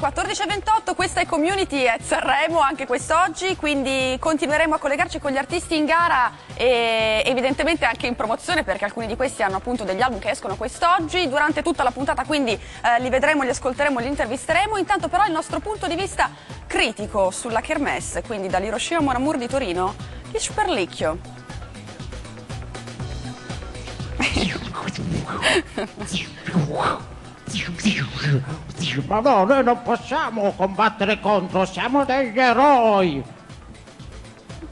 14.28, questa è Community at Sanremo anche quest'oggi, quindi continueremo a collegarci con gli artisti in gara e evidentemente anche in promozione perché alcuni di questi hanno appunto degli album che escono quest'oggi, durante tutta la puntata quindi eh, li vedremo, li ascolteremo, li intervisteremo, intanto però il nostro punto di vista critico sulla Kermesse, quindi dall'Hiroshima Moramur di Torino, di Sperlicchio. Ma no, noi non possiamo combattere contro, siamo degli eroi.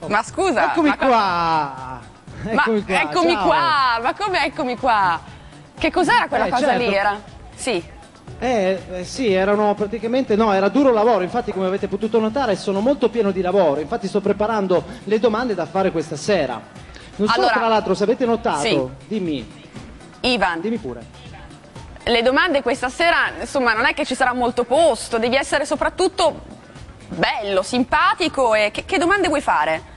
Ma scusa, Eccomi ma co- qua. Ma Eccomi qua. eccomi qua, ma come eccomi qua? Che cos'era quella Eh, cosa certo. lì? Era? Sì. Eh, eh, sì, erano praticamente, no, era duro lavoro, infatti come avete potuto notare sono molto pieno di lavoro, infatti sto preparando le domande da fare questa sera. Non so Allora- tra l'altro se avete notato, Sì. dimmi, Ivan, dimmi pure. Le domande questa sera, insomma, non è che ci sarà molto posto, devi essere soprattutto bello, simpatico e che, che domande vuoi fare?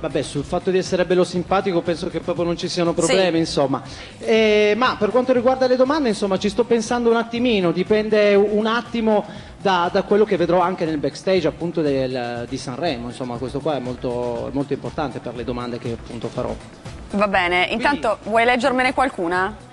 Vabbè, sul fatto di essere bello simpatico penso che proprio non ci siano problemi, Sì. insomma. Eh, ma per quanto riguarda le domande, insomma, ci sto pensando un attimino, dipende un attimo da, da quello che vedrò anche nel backstage appunto del- di Sanremo, insomma, questo qua è molto, molto importante per le domande che appunto farò. Va bene, intanto vuoi leggermene qualcuna?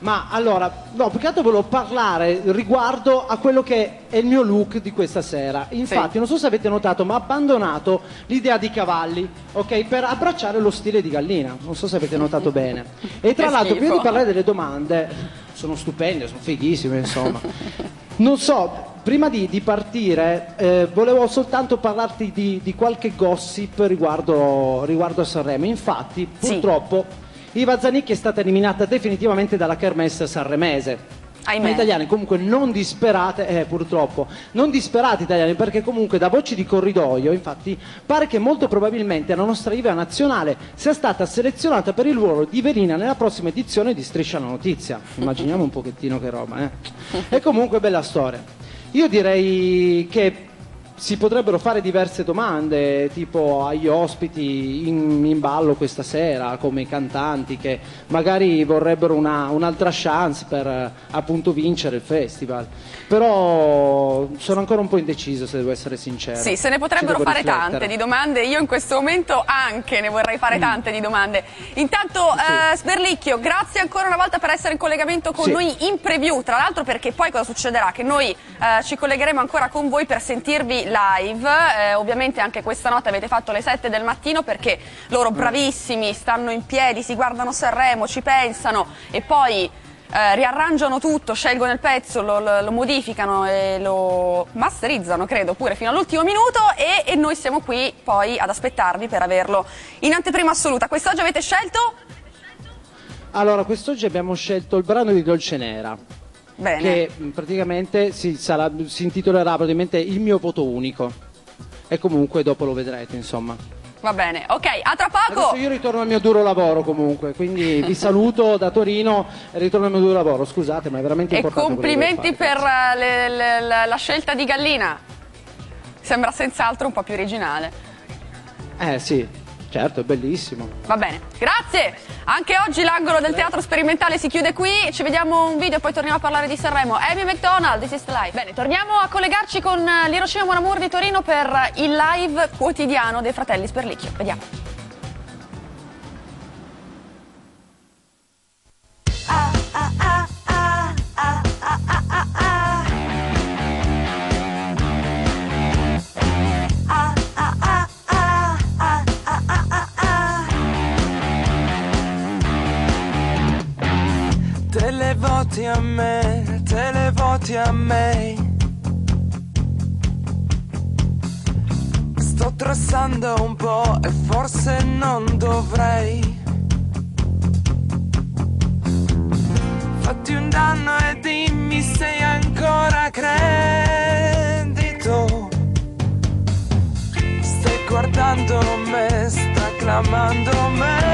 Ma allora, no, più che altro volevo parlare riguardo a quello che è il mio look di questa sera. Infatti, non so se avete notato, ma ho abbandonato l'idea di cavalli, ok? Per abbracciare lo stile di gallina. Non so se avete notato bene. E tra Che l'altro, prima schifo. di parlare delle domande, sono stupende, sono fighissime, insomma. Non so, prima di, di partire, eh, volevo soltanto parlarti di, di qualche gossip riguardo, riguardo a Sanremo. Infatti, Sì. purtroppo, Iva Zanicchi è stata eliminata definitivamente dalla Kermesse sanremese. Ahimè. Ma italiani comunque non disperate, eh, purtroppo, non disperate italiani perché comunque da voci di corridoio, infatti, pare che molto probabilmente la nostra Iva nazionale sia stata selezionata per il ruolo di Verina nella prossima edizione di Striscia la Notizia. Immaginiamo un pochettino che roba, eh. E comunque bella storia. Io direi che si potrebbero fare diverse domande, tipo agli ospiti in, in ballo questa sera, come i cantanti che magari vorrebbero una- un'altra chance per appunto vincere il festival. Però sono ancora un po' indeciso se devo essere sincero. Sì, se ne potrebbero fare riflettere. tante di domande, io in questo momento anche ne vorrei Mm. fare tante di domande. Intanto eh, Sberlicchio, grazie ancora una volta per essere in collegamento con Sì. noi in preview, tra l'altro perché poi cosa succederà? Che noi eh, ci collegheremo ancora con voi per sentirvi live, Eh, ovviamente anche questa notte avete fatto le 7 del mattino perché loro bravissimi, stanno in piedi, si guardano Sanremo, ci pensano e poi... eh, riarrangiano tutto, scelgono il pezzo, lo, lo- lo modificano e lo masterizzano, credo, pure fino all'ultimo minuto e, e noi siamo qui poi ad aspettarvi per averlo in anteprima assoluta. Quest'oggi avete scelto? Allora, quest'oggi abbiamo scelto il brano di Dolce Nera. Bene. Che mh, praticamente si, sarà- si intitolerà praticamente Il mio voto unico. E comunque dopo lo vedrete, insomma. Va bene, ok, a tra poco. Adesso io ritorno al mio duro lavoro comunque, quindi vi saluto da Torino e ritorno al mio duro lavoro. Scusate, ma è veramente E importante. devo complimenti per eh, le- le- la, la scelta di Gallina. Sembra senz'altro un po' più originale. Eh sì, certo, è bellissimo. Va bene, grazie. Anche oggi l'angolo del teatro sperimentale si chiude qui. Ci vediamo un video e poi torniamo a parlare di Sanremo. Amy McDonald, This is Life. Bene, torniamo a collegarci con eh, l'Hiroshima Amour di Torino per il live quotidiano dei fratelli Sperlicchio. Vediamo. Voti a me, te le voti a me. Sto trassando un po' e forse non dovrei. Fatti un danno e dimmi se ancora credito. Stai guardando me, sta clamando me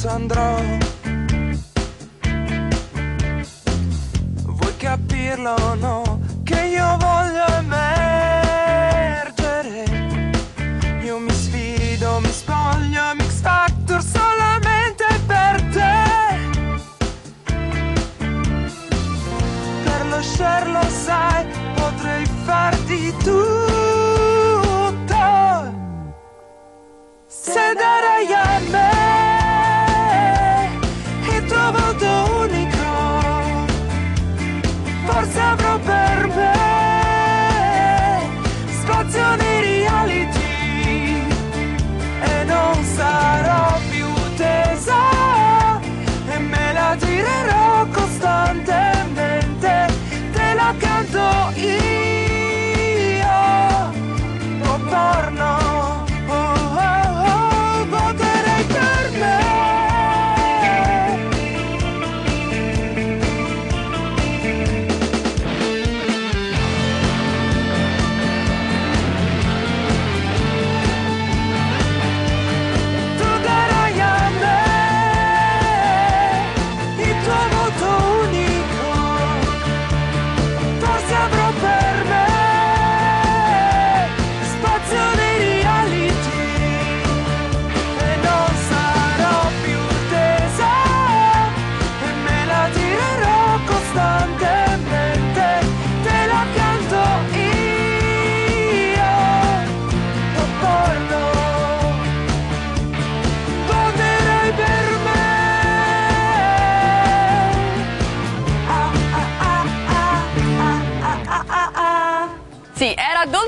stanza andrò. Vuoi capirlo o no? Che io voglio emergere. Io mi sfido, mi spoglio, Mix Factor solamente per te. Per lo share lo sai, potrei farti tutto. Se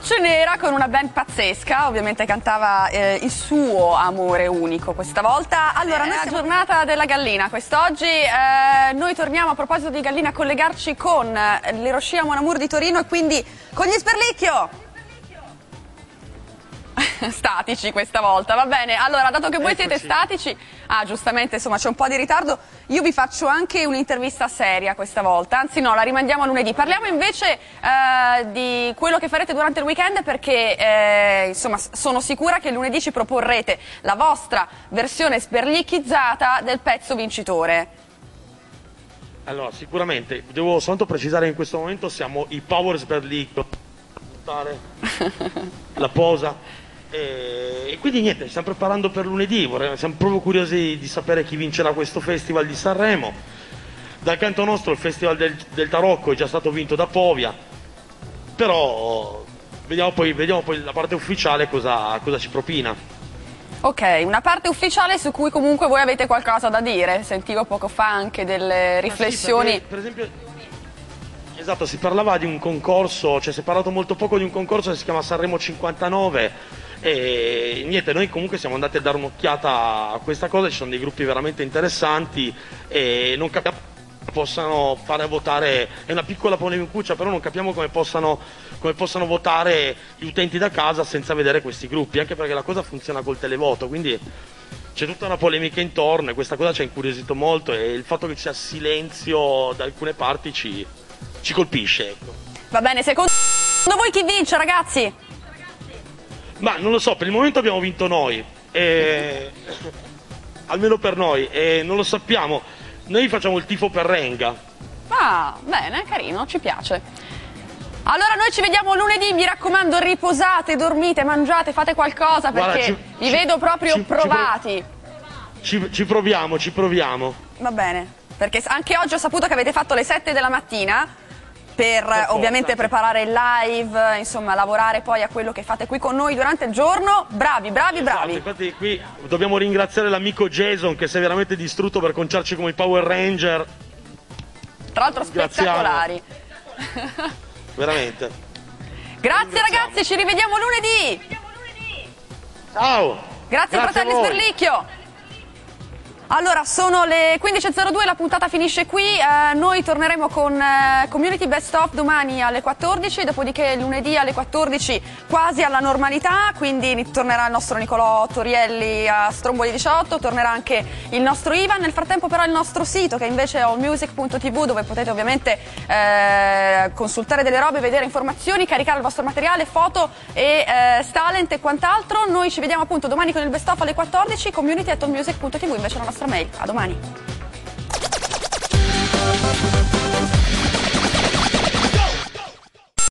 Dolce Nera con una band pazzesca, ovviamente cantava eh, il suo amore unico questa volta. Allora, noi è la giornata della gallina quest'oggi, eh, noi torniamo a proposito di gallina a collegarci con eh, l'Hiroshima Mon Amour di Torino e quindi con gli Sperlicchio! statici questa volta, va bene. Allora, dato che voi siete statici, ah, giustamente, insomma, c'è un po' di ritardo, io vi faccio anche un'intervista seria questa volta. Anzi, no, la rimandiamo a lunedì. Parliamo invece eh, di quello che farete durante il weekend perché, eh, insomma, sono sicura che lunedì ci proporrete la vostra versione sperlicchizzata del pezzo vincitore. Allora, sicuramente, devo soltanto precisare in questo momento siamo i Powers per League. La posa. E, e quindi niente, stiamo preparando per lunedì, vorrei- siamo proprio curiosi di sapere chi vincerà questo festival di Sanremo. Dal canto nostro il festival del, del Tarocco è già stato vinto da Povia, però vediamo poi, vediamo poi la parte ufficiale cosa, cosa ci propina. Ok, una parte ufficiale su cui comunque voi avete qualcosa da dire. Sentivo poco fa anche delle Ma sì, riflessioni. perché, per esempio, esatto, si parlava di un concorso, cioè si è parlato molto poco di un concorso che si chiama Sanremo 59 e niente, noi comunque siamo andati a dare un'occhiata a questa cosa, ci sono dei gruppi veramente interessanti e non capiamo come possano fare votare, è una piccola polemicuccia, però non capiamo come possano, come possano votare gli utenti da casa senza vedere questi gruppi, anche perché la cosa funziona col televoto, quindi c'è tutta una polemica intorno e questa cosa ci ha incuriosito molto e il fatto che ci sia silenzio da alcune parti ci, ci colpisce. Ecco. Va bene, secondo voi chi vince, ragazzi? Ma non lo so, per il momento abbiamo vinto noi, e... almeno per noi, e non lo sappiamo. Noi facciamo il tifo per Renga. Ah, bene, carino, ci piace. Allora noi ci vediamo lunedì, mi raccomando, riposate, dormite, mangiate, fate qualcosa Guarda, perché ci- vi ci- vedo proprio ci- ci pro- provati. Ci, ci proviamo, ci proviamo. Va bene, perché anche oggi ho saputo che avete fatto le 7 della mattina per forza, ovviamente sì. preparare il live, insomma, lavorare poi a quello che fate qui con noi durante il giorno. Bravi, bravi, bravi. Esatto, infatti qui dobbiamo ringraziare l'amico Jason che si è veramente distrutto per conciarci come i Power Ranger, Tra l'altro spettacolari. veramente. Grazie ragazzi, ci rivediamo lunedì. Ciao! Grazie, a fratelli voi. Allora, sono le 15.02, la puntata finisce qui. Eh, noi torneremo con eh, Community Best of domani alle 14, dopodiché lunedì alle 14 quasi alla normalità, quindi tornerà il nostro Nicolò Torielli a Stromboli 18, tornerà anche il nostro Ivan. Nel frattempo però il nostro sito che invece è allmusic.tv dove potete ovviamente eh, consultare delle robe, vedere informazioni, caricare il vostro materiale, foto e eh, talent e quant'altro. Noi ci vediamo appunto domani con il Best of alle 14, community.allmusic.tv invece la nostra mail. A domani.